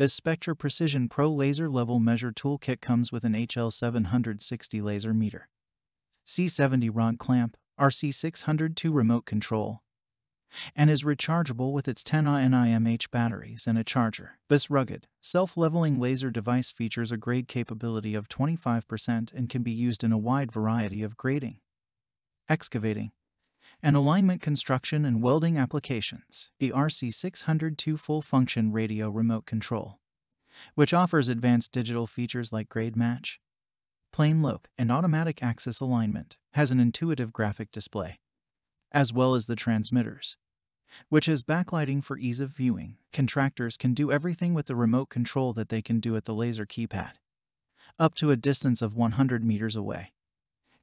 This Spectra Precision Pro Laser Level Measure Toolkit comes with an HL760 laser meter, C70 rod clamp, RC602 remote control, and is rechargeable with its 10 NIMH batteries and a charger. This rugged, self-leveling laser device features a grade capability of 25% and can be used in a wide variety of grading, excavating, and alignment construction and welding applications. The RC602 full-function radio remote control, which offers advanced digital features like grade match, PlaneLok, and automatic axis alignment, has an intuitive graphic display as well as the transmitters, which has backlighting for ease of viewing. Contractors can do everything with the remote control that they can do at the laser keypad, up to a distance of 100 meters away.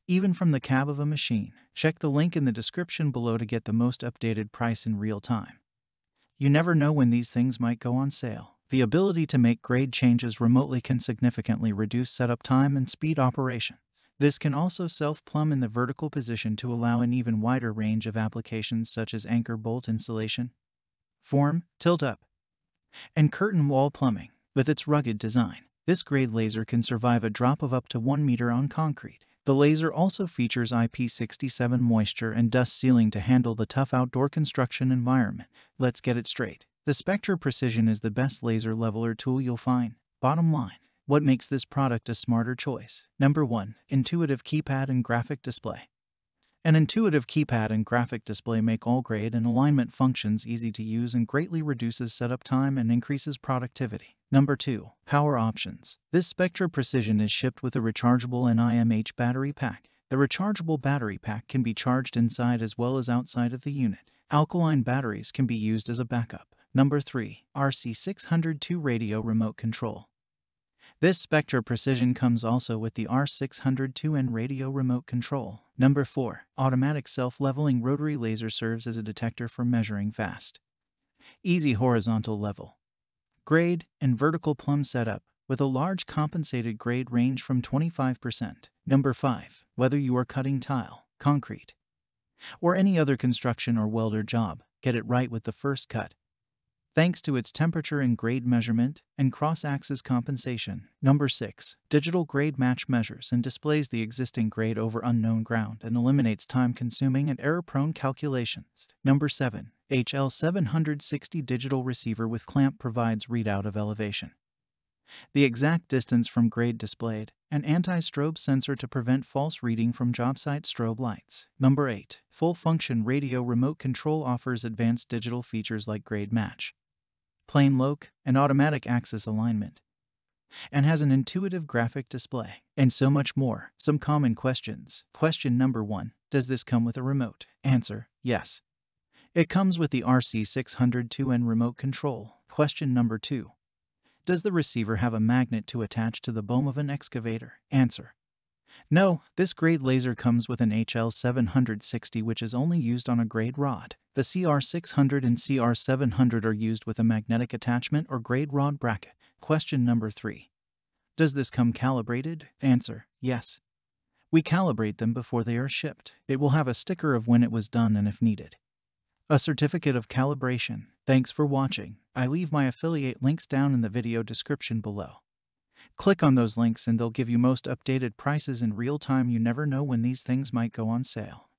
Even from the cab of a machine, check the link in the description below to get the most updated price in real time. You never know when these things might go on sale. The ability to make grade changes remotely can significantly reduce setup time and speed operation. This can also self-plumb in the vertical position to allow an even wider range of applications such as anchor bolt installation, form, tilt-up, and curtain wall plumbing. With its rugged design, this grade laser can survive a drop of up to 1 meter on concrete. The laser also features IP67 moisture and dust sealing to handle the tough outdoor construction environment. Let's get it straight. The Spectra Precision is the best laser leveler tool you'll find. Bottom line, what makes this product a smarter choice? Number 1. Intuitive keypad and graphic display. An intuitive keypad and graphic display make all grade and alignment functions easy to use and greatly reduces setup time and increases productivity. Number 2. Power options. This Spectra Precision is shipped with a rechargeable NIMH battery pack. The rechargeable battery pack can be charged inside as well as outside of the unit. Alkaline batteries can be used as a backup. Number 3. RC602 Radio Remote Control. This Spectra Precision comes also with the R602N radio remote control. Number 4. Automatic self-leveling rotary laser serves as a detector for measuring fast. Easy horizontal level. Grade and vertical plumb setup with a large compensated grade range from 25%. Number 5. Whether you are cutting tile, concrete, or any other construction or welder job, get it right with the first cut thanks to its temperature and grade measurement and cross-axis compensation. Number 6. Digital grade match measures and displays the existing grade over unknown ground and eliminates time-consuming and error-prone calculations. Number 7. HL760 digital receiver with clamp provides readout of elevation. The exact distance from grade displayed, an anti-strobe sensor to prevent false reading from job site strobe lights. Number 8. Full function radio remote control offers advanced digital features like grade match, PlaneLok, and automatic axis alignment, and has an intuitive graphic display, and so much more. Some common questions. Question number one Does this come with a remote? Answer Yes. It comes with the RC602N remote control. Question number two Does the receiver have a magnet to attach to the boom of an excavator? Answer no, this grade laser comes with an HL760 which is only used on a grade rod. The CR600 and CR700 are used with a magnetic attachment or grade rod bracket. Question number 3. Does this come calibrated? Answer, yes. We calibrate them before they are shipped. It will have a sticker of when it was done and if needed. A certificate of calibration. Thanks for watching. I leave my affiliate links down in the video description below. Click on those links and they'll give you most updated prices in real time. You never know when these things might go on sale.